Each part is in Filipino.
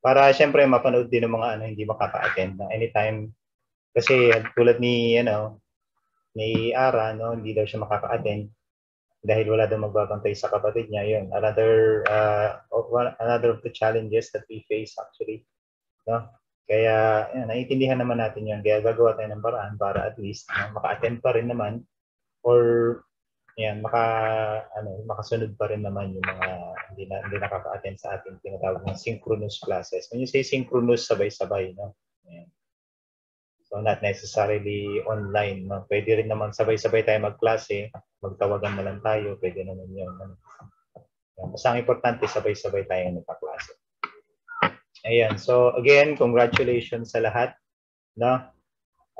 Para syempre mapanood din ng mga ano hindi makaka-attend na anytime. Kasi tulad ni ano ni Ara no hindi daw siya makaka-attend. Dahil wala daw magbabantay sa kapatid niya yun. Another uh, another of the challenges that we face actually no? Kaya yan, naiintindihan naman natin yun. Kaya gagawa tayo ng paraan para at least no, maka-attend pa rin naman or yan maka ano makasunod pa rin naman yung mga hindi na hindi nakaka-attend sa ating tinatawag ng synchronous classes when you say synchronous sabay-sabay no yan. So not necessarily online. No? Pwede rin naman sabay-sabay tayo magklase, magtawagan na lang tayo, pwede naman yun. No? Basta ang importante, sabay-sabay tayo nagkaklase. Ayan. So again, congratulations sa lahat. No?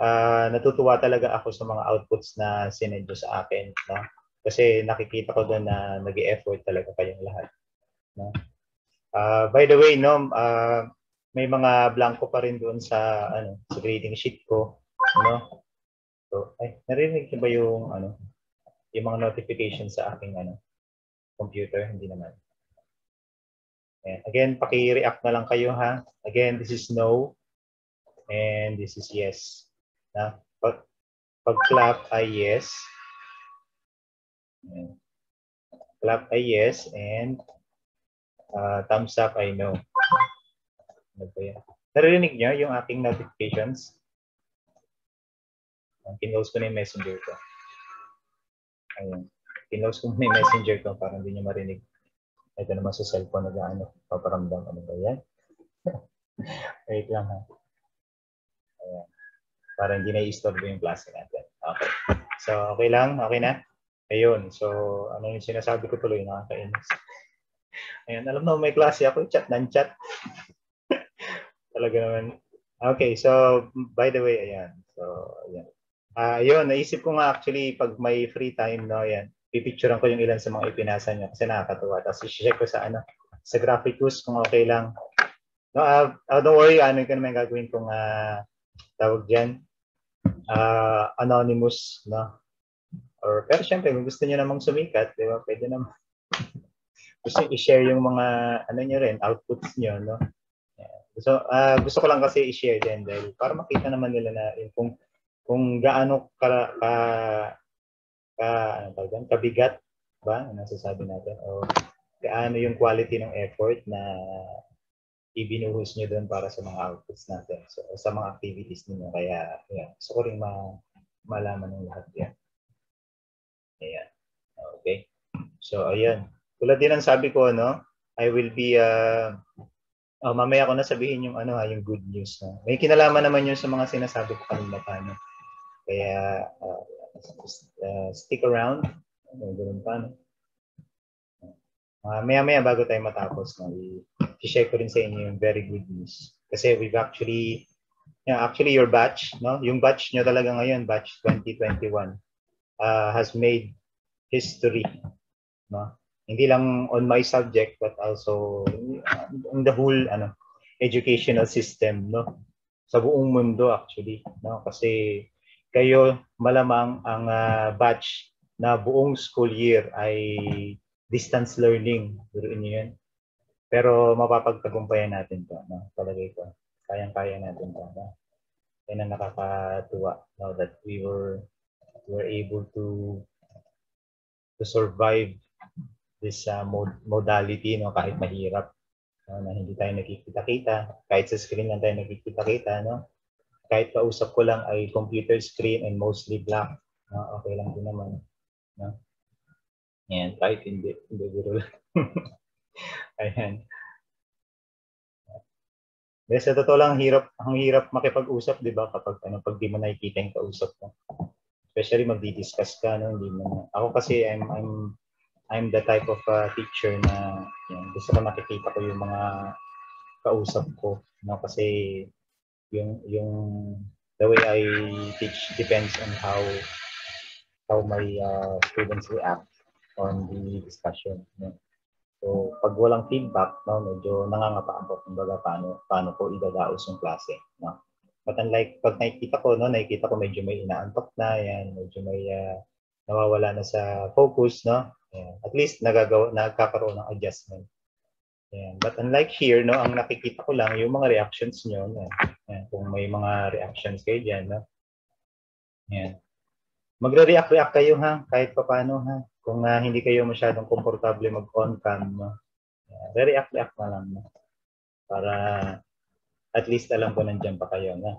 Uh, natutuwa talaga ako sa mga outputs na sinedyo sa akin. No? Kasi nakikita ko doon na nag effort talaga kayong lahat. No? Uh, by the way, no, uh, may mga blanco pa rin doon sa ano sa grading sheet ko no so ay narinig ba yung ano yung mga notifications sa aking ano computer hindi naman Ayan. again paki-react na lang kayo ha again this is no and this is yes na pag pag clap ay yes Ayan. clap ay yes and uh, thumbs up ay no ano ba yan? Narinig niyo yung aking notifications? Kinlose ko na yung messenger ko. Ayun. Kinlose ko na yung messenger ko para hindi niyo marinig. Ito naman sa cellphone na ano, paparamdam. Ano ba yan? Wait lang ha. Ayan. Para hindi na i-istorbo yung klase natin. Okay. So, okay lang? Okay na? Ayun. So, ano yung sinasabi ko tuloy? Nakakainis. Ayan. Alam mo, may klase ako. Chat ng chat. Talaga naman. Okay, so by the way, ayan. So, ayan. Ah, uh, yun, naisip ko nga actually pag may free time, no, ayan, pipicturean ko yung ilan sa mga ipinasa niya kasi nakakatuwa. Tapos i-check ko sa ano, sa Graphicus kung okay lang. No, uh, uh, don't worry, ano ko naman gagawin kong uh, tawag diyan. Uh, anonymous, no? Or, pero syempre, kung gusto niyo namang sumikat, di ba, pwede naman. Gusto i-share yung mga, ano niyo rin, outputs niyo, no? So, uh, gusto ko lang kasi i-share din dahil para makita naman nila na yung kung kung gaano ka, ka, ka ano tawag kabigat ba ang nasasabi natin o gaano yung quality ng effort na ibinuhos niyo doon para sa mga outputs natin. So, sa mga activities niyo kaya yeah, gusto ko rin ma malaman ng lahat yan. Ayan. Okay. So, ayan. Tulad din ang sabi ko, no, I will be uh, Oh, mamaya ko na sabihin yung ano ha, yung good news. No? May kinalaman naman yun sa mga sinasabi ko kanina pa. No? Kaya uh, uh, stick around. Ano, ganun pa. No? Uh, maya-maya bago tayo matapos, no? i-share ko rin sa inyo yung very good news. Kasi we've actually, yeah, actually your batch, no? yung batch nyo talaga ngayon, batch 2021, uh, has made history. No? Hindi lang on my subject but also in the whole ano educational system no? Sa buong mundo actually no? Kasi kayo malamang ang uh, batch na buong school year ay distance learning. Duruin niyo yan pero mapapagtagumpayan natin to no? Talaga ito kayang-kaya natin to no? Yan ang nakakatuwa no? That we were we were able to to survive this uh, mod- modality no kahit mahirap no, na hindi tayo nakikita-kita kahit sa screen lang tayo nakikita-kita no kahit kausap ko lang ay computer screen and mostly black no? okay lang din naman no yan kahit hindi hindi biro lang ayan Yes, sa totoo lang hirap ang hirap makipag-usap, 'di ba? Kapag ano pag di mo nakikita yung kausap mo. Especially magdi-discuss ka no, hindi mo. Ako kasi I'm I'm I'm the type of uh, teacher na yan, gusto ko nakikita ko yung mga kausap ko no kasi yung yung the way I teach depends on how how my uh, students react on the discussion no? so pag walang feedback no medyo nangangapa ako kumbaga paano paano ko idadaos yung klase no but unlike pag nakikita ko no nakikita ko medyo may inaantok na yan medyo may uh, nawawala na sa focus no Yeah. At least nagagawa, nagkakaroon ng adjustment. Yan. But unlike here, no, ang nakikita ko lang yung mga reactions nyo. No? Yan. Kung may mga reactions kayo dyan. No? Yan. Magre-react-react kayo ha, kahit pa paano ha. Kung uh, hindi kayo masyadong komportable mag-on cam, no? re-react-react na lang. No? Para at least alam ko nandiyan pa kayo. No?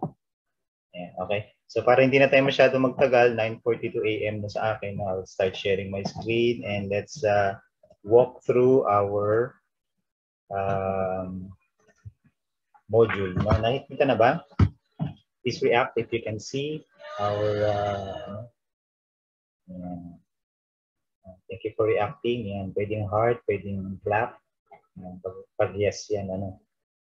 Yan, okay. So para hindi na tayo masyado magtagal, 9.42 a.m. na sa akin? I'll start sharing my screen and let's uh, walk through our um, module. No? Nakikita na ba? Please react if you can see our uh, uh, thank you for reacting. Yan. Pwedeng heart, pwedeng clap. Pag yes, yan. Ano.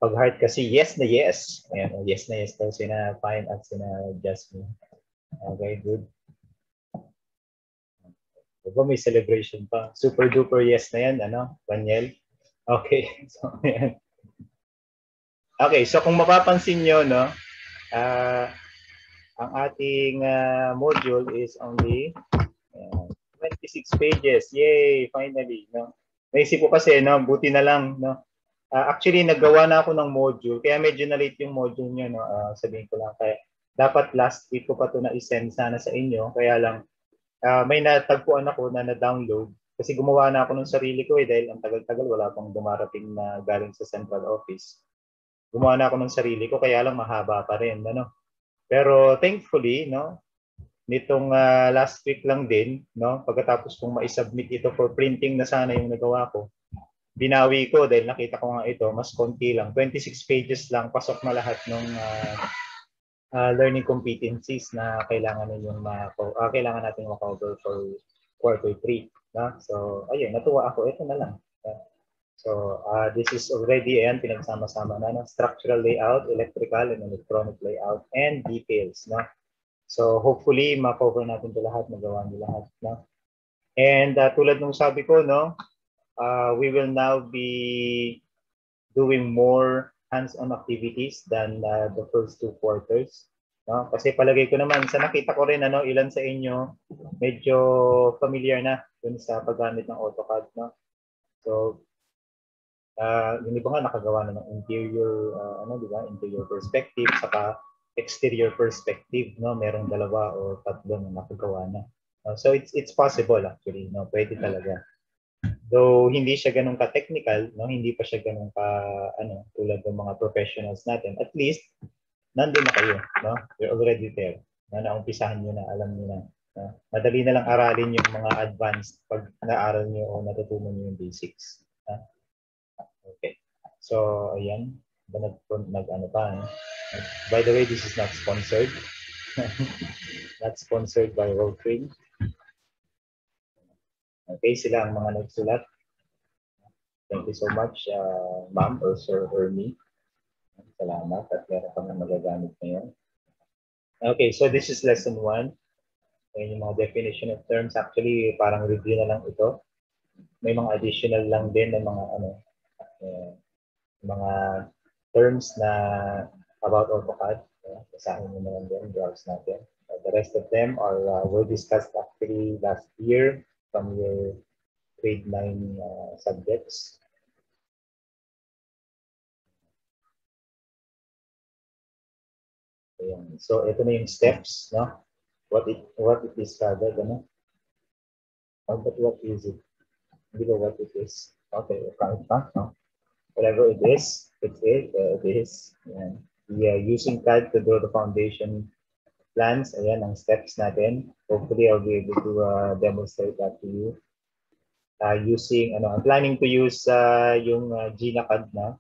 Pag heart kasi yes na yes. Yan. Oh, yes na yes daw sina Pine at sina Jasmine. Okay, good. Diba may celebration pa? Super duper yes na yan, ano? Daniel? Okay. So, yan. Okay, so kung mapapansin nyo, no, uh, ang ating uh, module is only uh, 26 pages. Yay! Finally, no? Naisip ko kasi, no, buti na lang, no? Uh, actually, naggawa na ako ng module, kaya medyo na-late yung module nyo, no? Uh, sabihin ko lang, kaya dapat last week ko pa ito na-send sana sa inyo, kaya lang, uh, may natagpuan ako na na-download kasi gumawa na ako ng sarili ko eh dahil ang tagal-tagal wala pang dumarating na galing sa central office. Gumawa na ako ng sarili ko kaya lang mahaba pa rin. Ano? Pero thankfully, no, nitong uh, last week lang din, no, pagkatapos kong ma-submit ito for printing na sana yung nagawa ko, binawi ko dahil nakita ko nga ito, mas konti lang. 26 pages lang, pasok na lahat ng uh, uh, learning competencies na kailangan ninyong ma uh, kailangan nating ma-cover for quarter 3. No? So, ayun, natuwa ako. Ito na lang. So, uh, this is already, ayan, pinagsama-sama na ng structural layout, electrical and electronic layout, and details. No? So, hopefully, ma-cover natin ito lahat, magawa nyo lahat. No? And uh, tulad nung sabi ko, no, uh, we will now be doing more hands-on activities than uh, the first two quarters. No? Kasi palagay ko naman, sa nakita ko rin, ano, ilan sa inyo medyo familiar na dun sa paggamit ng AutoCAD. No? So, uh, yung iba nga nakagawa na ng interior, uh, ano, di ba? Interior perspective, saka exterior perspective, no? Merong dalawa o tatlo na nakagawa na. Uh, so, it's it's possible actually, no? Pwede talaga. Though hindi siya ganun ka-technical, no? Hindi pa siya ganun ka, ano, tulad ng mga professionals natin. At least, nandun na kayo, no? You're already there. Na naumpisahan niyo na, alam niyo na. No? Madali na lang aralin yung mga advanced pag naaral niyo o natutunan niyo yung basics. No? Okay. So, ayan. Nag, nag ano pa. No? By the way, this is not sponsored. not sponsored by Rotring. Okay, sila ang mga nagsulat. Thank you so much, uh, ma'am or sir Hermie. Salamat at meron kang magagamit ngayon. Okay, so this is lesson 1. Ayan yung mga definition of terms. Actually, parang review na lang ito. May mga additional lang din ng mga ano, uh, mga terms na about AutoCAD. Uh, basahin nyo na lang din, browse natin. Uh, the rest of them are uh, were discussed actually last year from your grade 9 uh, subjects. Ayan. So, ito na yung steps, no? What it, what it is rather, ano? Oh, but what is it? Hindi ba what it is? Okay, kahit pa, no? Whatever it is, it's it, uh, it is. Ayan. We are using CAD to draw the foundation plans. Ayan, ang steps natin. Hopefully, I'll be able to uh, demonstrate that to you. Uh, using, ano, I'm planning to use uh, yung uh, Gina CAD na.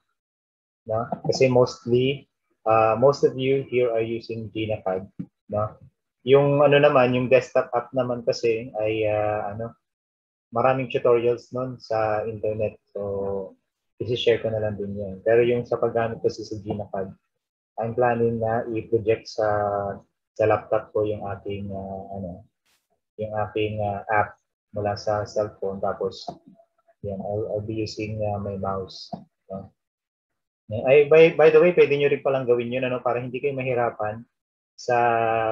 No? Kasi mostly, uh, most of you here are using GinaCAD. No? Yung ano naman, yung desktop app naman kasi ay uh, ano, maraming tutorials nun sa internet. So, isi-share ko na lang din yan. Pero yung sa paggamit kasi sa GinaCAD, I'm planning na i-project sa sa laptop ko yung aking uh, ano, yung aking uh, app mula sa cellphone tapos yan I'll, I'll be using uh, my mouse. No? Ay, by, by the way, pwede nyo rin palang gawin yun ano, para hindi kayo mahirapan sa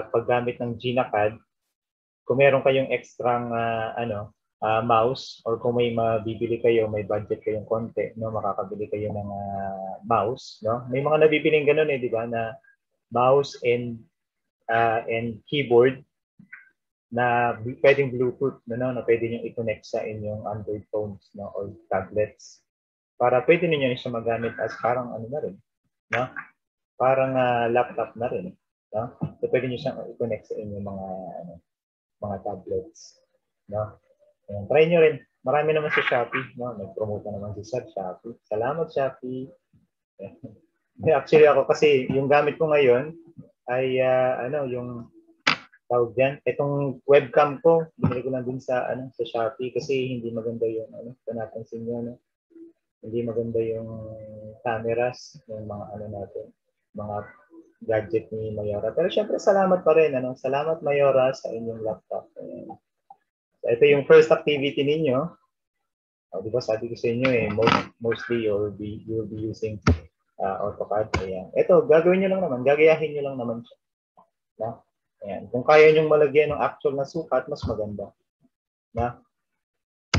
paggamit ng GinaCAD. Kung meron kayong extra uh, ano, uh, mouse or kung may mabibili kayo, may budget kayong konti, no, makakabili kayo ng uh, mouse, no? May mga nabibiling ganun eh, di ba, na mouse and uh, and keyboard na pwedeng Bluetooth, no, no, na pwede niyo i-connect sa inyong Android phones, no, or tablets. Para pwede niyo siya magamit as parang ano na rin, no? Parang uh, laptop na rin, no? So pwede niyo siyang i-connect sa inyong mga ano, mga tablets, no? Ayan, try nyo rin. Marami naman sa Shopee. No? Nag-promote naman si Sir Shopee. Salamat, Shopee. Actually ako kasi yung gamit ko ngayon ay uh, ano yung tawag diyan itong webcam ko binili ko lang din sa ano sa Shopee kasi hindi maganda yung ano napansin niyo no hindi maganda yung cameras ng mga ano natin mga gadget ni Mayora pero syempre salamat pa rin ano salamat Mayora sa inyong laptop Ayan. Ito yung first activity ninyo. O, di ba sabi ko sa inyo eh, most, mostly you'll be, you'll be using uh, AutoCAD. Ayan. Ito, gagawin nyo lang naman. Gagayahin nyo lang naman siya. Na? Ayan. Kung kaya nyo malagyan ng actual na sukat, mas maganda. Na?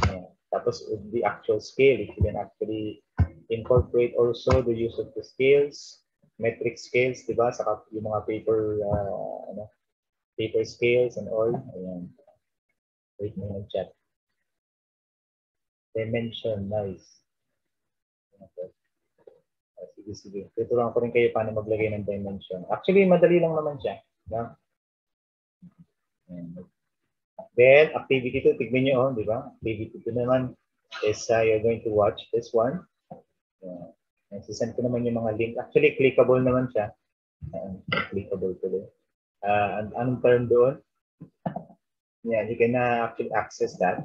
Ayan. Tapos, the actual scale, if you can actually incorporate also the use of the scales, metric scales, di ba? Saka yung mga paper, uh, ano, paper scales and all. Ayan. Wait mo yung chat. Dimension, nice. Okay. Sige, sige. Tuturuan ko rin kayo paano maglagay ng dimension. Actually, madali lang naman siya. No? Then, activity 2, tignan nyo, oh, di ba? Activity 2 naman is uh, you're going to watch this one. Uh, Sisend ko naman yung mga link. Actually, clickable naman siya. Uh, clickable tuloy. Uh, anong term doon? Yeah, you can uh, actually access that.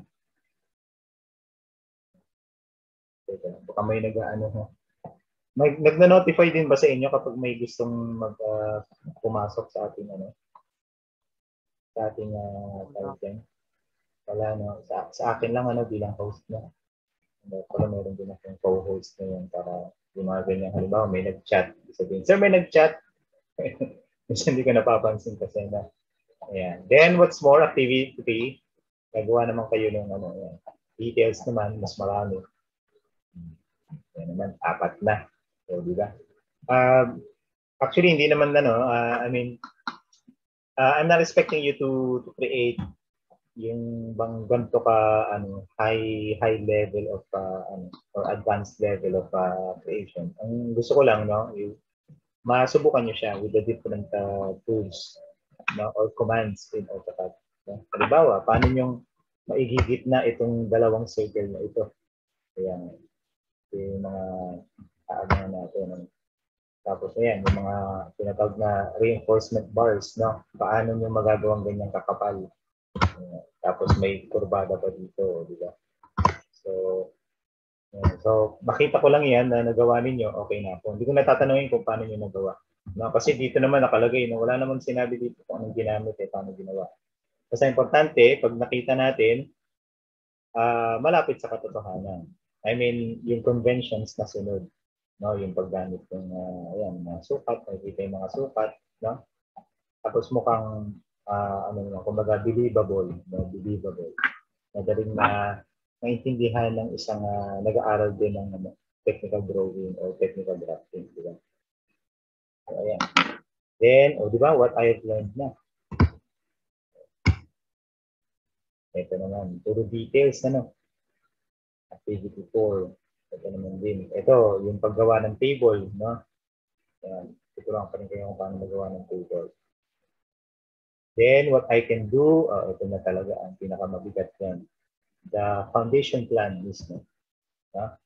Teka, baka may nag-ano ho. May, nagna-notify din ba sa inyo kapag may gustong mag uh, pumasok sa ating ano? Sa ating uh, tawag Wala no, sa, sa akin lang ano bilang host na. Pero meron din akong co-host na yun para yung mga ganyan. Halimbawa, may nag-chat. Sabihin, sir, may nag-chat. Minsan hindi ko napapansin kasi na Ayan. Then, what's more, activity, nagawa naman kayo ng ano, ayan. details naman, mas marami. Ayan naman, apat na. So, di ba? Uh, actually, hindi naman ano, uh, I mean, uh, I'm not expecting you to, to create yung bang ganito ka ano high high level of uh, ano or advanced level of uh, creation. Ang gusto ko lang no, yung masubukan niyo siya with the different uh, tools no, or commands in AutoCAD. No? Halimbawa, paano yung maigigit na itong dalawang circle na ito? Ayan. Yung mga aabangan natin. Tapos ayan, yung mga tinatawag na reinforcement bars, no? Paano nyo magagawang ganyang kakapal? Tapos may kurbada pa dito, di ba? So, so makita ko lang yan na nagawa ninyo, okay na po. Hindi ko natatanungin kung paano nyo nagawa. No, kasi dito naman nakalagay na wala namang sinabi dito kung anong ginamit eh, paano ginawa. Basta importante, pag nakita natin, uh, malapit sa katotohanan. I mean, yung conventions na sunod. No, yung paggamit ng uh, ayan, mga sukat, nakikita yung mga sukat, no? Tapos mukhang uh, ano naman, kumbaga believable, no? believable. Madaling na maintindihan ng isang uh, nag-aaral din ng ano, technical drawing or technical drafting, di ba? So, ayan. Then, oh, di ba, what I have learned na. Ito naman, puro details na no. Activity 4. Din. Ito, yung paggawa ng table, no? Ayan. Tuturuan pa rin kayo kung paano magawa ng table. Then, what I can do, uh, ito na talaga ang pinakamabigat yan. The foundation plan mismo. No?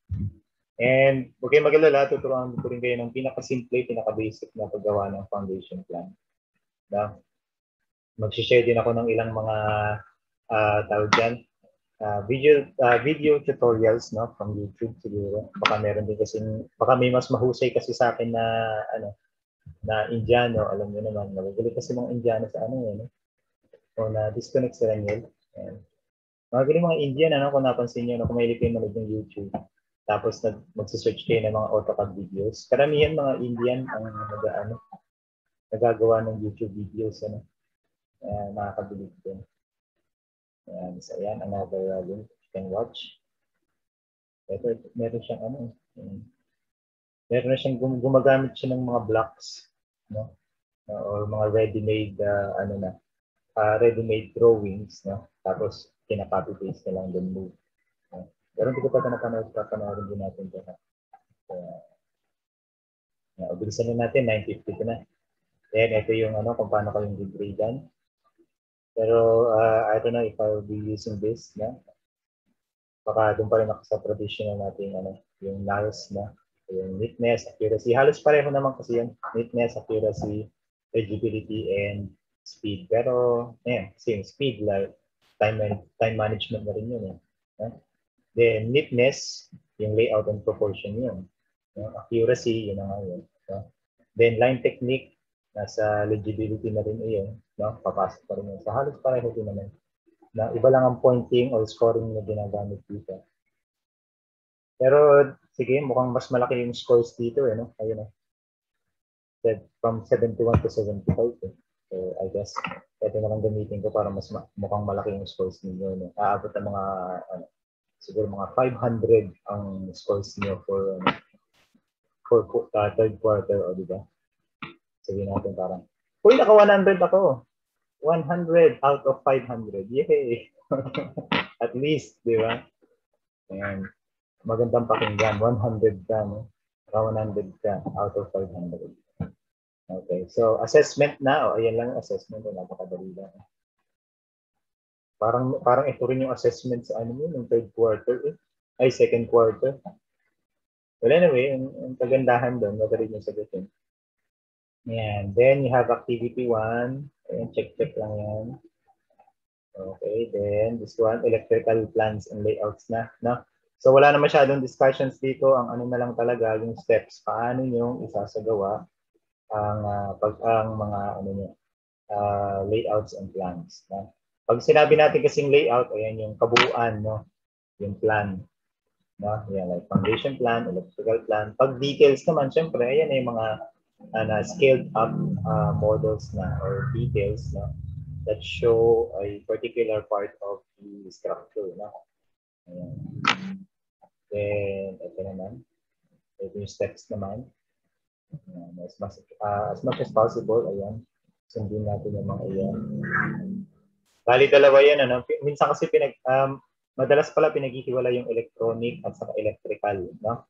And huwag kayong magalala, tuturuan ko rin kayo ng pinaka-simple, pinaka-basic na paggawa ng foundation plan. Na, mag-share din ako ng ilang mga uh, tawag dyan, uh, video uh, video tutorials no from YouTube siguro. Baka meron din kasi baka may mas mahusay kasi sa akin na ano na Indiano, alam niyo naman, magaling kasi mga Indiano sa ano eh, no? O na disconnect Raniel. Ayan. Magaling mga Indian, ano, kung napansin niyo, no, kung may kayo manood ng YouTube tapos nag magse-search kayo ng mga AutoCAD videos. Karamihan mga Indian ang nag ano, nagagawa ng YouTube videos ano. Uh, nakakabilib din. Ayan, so ayan, another uh, link you can watch. Ito, meron siyang ano, um, meron siyang gum- gumagamit siya ng mga blocks, no? Uh, or mga ready-made, uh, ano na, uh, ready-made drawings, no? Tapos, kinaka-copy paste na lang then move. No? Pero hindi ko pa napanood, papanoodin din natin ito. Uh, uh, bilisan na natin, 9.50 na. Then, ito yung ano, kung paano kayong gigradean. Pero, uh, I don't know if I'll be using this, no? Baka doon pa rin ako sa traditional natin, ano, yung nice na, yung neatness, accuracy. Halos pareho naman kasi yung neatness, accuracy, legibility, and speed. Pero, eh, same speed, like, time, man- time management na rin yun. Eh. No? Then, neatness, yung layout and proportion yun. No? Accuracy, yun na nga yun. No? Then, line technique, nasa legibility na rin iyon, no? Papasok pa rin yun. So, halos pareho din naman. Na iba lang ang pointing or scoring na ginagamit dito. Pero, sige, mukhang mas malaki yung scores dito, eh, no? Ayun, no? From 71 to 75, eh. So, I guess, pwede na lang gamitin ko para mas ma- mukhang malaki yung scores ninyo, no? Aabot ng mga, ano, siguro mga 500 ang scores niyo for, ano, for uh, third quarter, o, di? Sabihin natin parang, Uy, naka 100 ako. 100 out of 500. Yay! At least, di ba? Ayan. Magandang pakinggan. 100 ka, no? Naka 100 ka out of 500. Okay. So, assessment na. O, ayan lang assessment. O, napakadali lang. Parang, parang ito rin yung assessment sa ano yun, yung third quarter. Eh. Ay, second quarter. Well, anyway, yung, yung kagandahan doon, madali yung sagutin. Yan. Then you have activity 1. Ayan, check-check lang yan. Okay, then this one, electrical plans and layouts na. No? So wala na masyadong discussions dito. Ang ano na lang talaga, yung steps. Paano nyo isasagawa ang, uh, pag, ang mga ano nyo, uh, layouts and plans. No? Pag sinabi natin kasing layout, ayan yung kabuuan, no? yung plan. No? Yan, like foundation plan, electrical plan. Pag details naman, syempre, ayan ay mga uh, scaled up uh, models na or details na that show a particular part of the structure. No? Ayan. Then, ito naman. Ito yung steps naman. Ayan. As, much, uh, as much as possible, ayan. Sundin natin yung mga ayan. Bali, dalawa yan. Ano? Minsan kasi pinag, um, madalas pala pinaghihiwala yung electronic at saka electrical. No?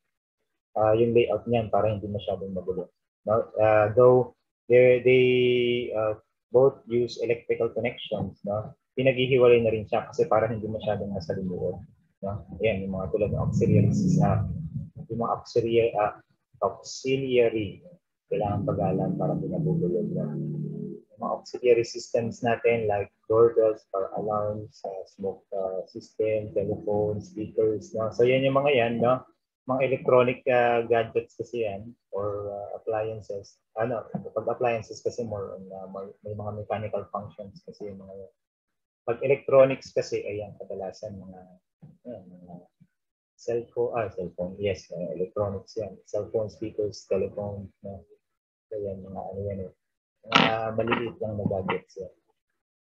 Uh, yung layout niyan para hindi masyadong magulo. Uh, though they, they uh, both use electrical connections, no? pinaghihiwalay na rin siya kasi para hindi masyadong nasa limuot. No? Ayan, yung mga tulad ng auxiliary sa yung mga auxiliary, uh, auxiliary kailangan pag-alam para hindi nabubulog. No? Yung mga auxiliary systems natin like doorbells, car alarms, uh, smoke uh, system, telephone, speakers. No? So yan yung mga yan. No? mga electronic uh, gadgets kasi yan or appliances. Ano, pag appliances kasi more on uh, more, may mga mechanical functions kasi yung mga pag electronics kasi ayan kadalasan mga ayan, mga cellphone, ah, cellphone, yes, uh, electronics yan. Cellphone, speakers, telephone, no? So yan, mga ano yan eh. Mga maliliit lang na gadgets yan.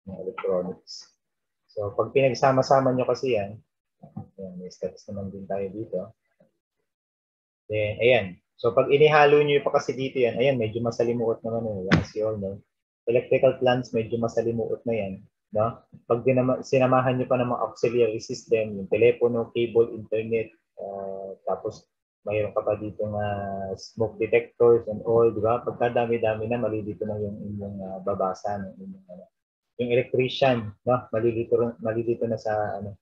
Mga electronics. So pag pinagsama-sama nyo kasi yan, yan, may steps naman din tayo dito. Then, ayan. So, pag inihalo nyo pa kasi dito yan, ayan, medyo masalimuot naman yun. As you all know. Electrical plants, medyo masalimuot na yan. No? Pag dinama, sinamahan nyo pa ng mga auxiliary system, yung telepono, cable, internet, uh, tapos mayroon ka pa dito nga smoke detectors and all, di ba? Pagka dami-dami na, malilito na yung inyong uh, babasa, no? yung, ano, yung electrician, no? malilito, malilito na sa, ano,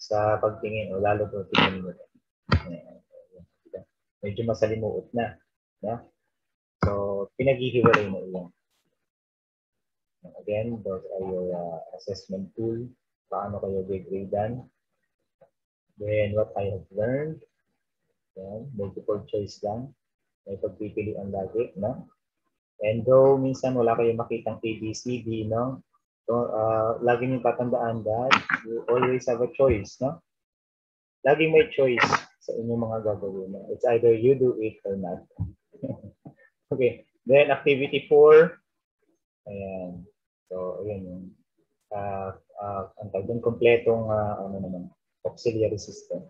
sa pagtingin, o lalo po tingin mo. Ayan medyo masalimuot na. No? So, pinaghihiwalay mo iyan. Again, those are your uh, assessment tool. Paano kayo degradean. Then, what I have learned. Yan, multiple choice lang. May pagpipilian lagi. No? And though minsan wala kayong makitang ABCD, no? So, uh, lagi niyong tatandaan that you always have a choice, no? Laging may choice sa inyong mga gagawin. It's either you do it or not. okay. Then activity 4. Ayan. So, ayan yung uh, uh, ang tawag doon, kompletong uh, ano naman, auxiliary system.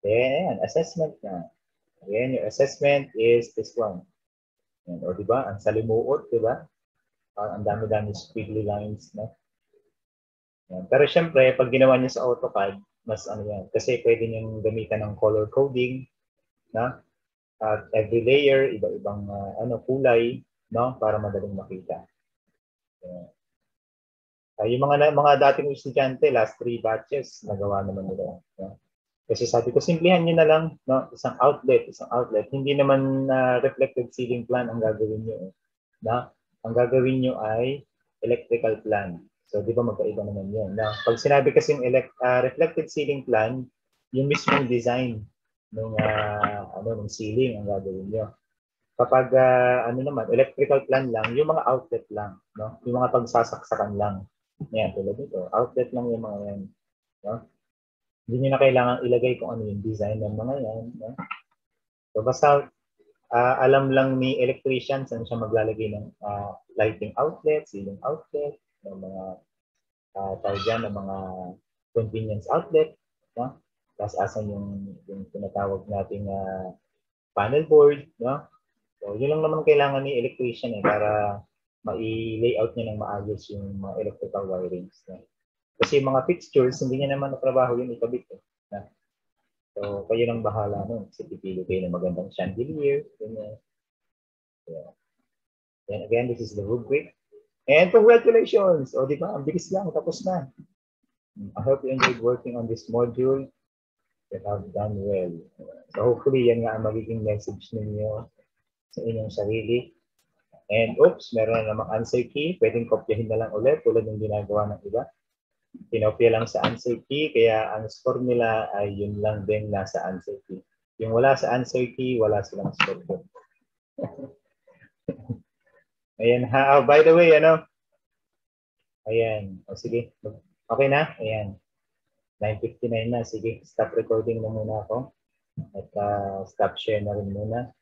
Then, assessment na. Again, your assessment is this one. Yan, o, di ba? Ang salimuot, di ba? Uh, ang dami-dami squiggly lines, no? Yan. Pero syempre, pag ginawa niyo sa AutoCAD, mas ano yan. Kasi pwede niyong gamitan ng color coding, na? At every layer, iba-ibang uh, ano, kulay, no? Para madaling makita. Yan. Uh, yung mga mga dating estudyante, last three batches, nagawa naman nila. No? Kasi sabi ko, simplihan nyo na lang, no? isang outlet, isang outlet. Hindi naman uh, reflected ceiling plan ang gagawin nyo. Eh. Na? Ang gagawin nyo ay electrical plan. So, di ba magkaiba naman yun. Na, pag sinabi kasi yung elect, uh, reflected ceiling plan, yung mismong design ng uh, ano ng ceiling ang gagawin nyo. Kapag uh, ano naman, electrical plan lang, yung mga outlet lang, no? Yung mga pagsasaksakan lang. Yan, tulad nito. Outlet lang yung mga yan. No? Hindi nyo na kailangan ilagay kung ano yung design ng mga yan. No? So basta uh, alam lang ni electrician saan siya maglalagay ng uh, lighting outlet, ceiling outlet, ng mga uh, tawag dyan, ng mga convenience outlet. No? Tapos asan yung, yung tinatawag nating uh, panel board. No? So yun lang naman kailangan ni electrician eh, para ma-layout niya ng maayos yung mga electrical wirings. No? Kasi yung mga fixtures, hindi niya naman natrabaho yun ikabit. Eh. Na. So, kayo nang bahala nun. Kasi pipili kayo ng magandang chandelier. Ganyan. Yeah. And again, this is the rubric. And congratulations! O, di ba? Ang bilis lang. Tapos na. I hope you enjoyed working on this module. You have done well. So, hopefully, yan nga ang magiging message ninyo sa inyong sarili. And oops, meron na namang answer key. Pwedeng kopyahin na lang ulit tulad ng ginagawa ng iba pinopya lang sa answer key, kaya ang score nila ay yun lang din nasa answer key. Yung wala sa answer key, wala silang score. Ayan, ha, oh, by the way, ano? Ayan, o oh, sige. Okay na? Ayan. 9.59 na. Sige, stop recording na muna ako. At uh, stop share na rin muna.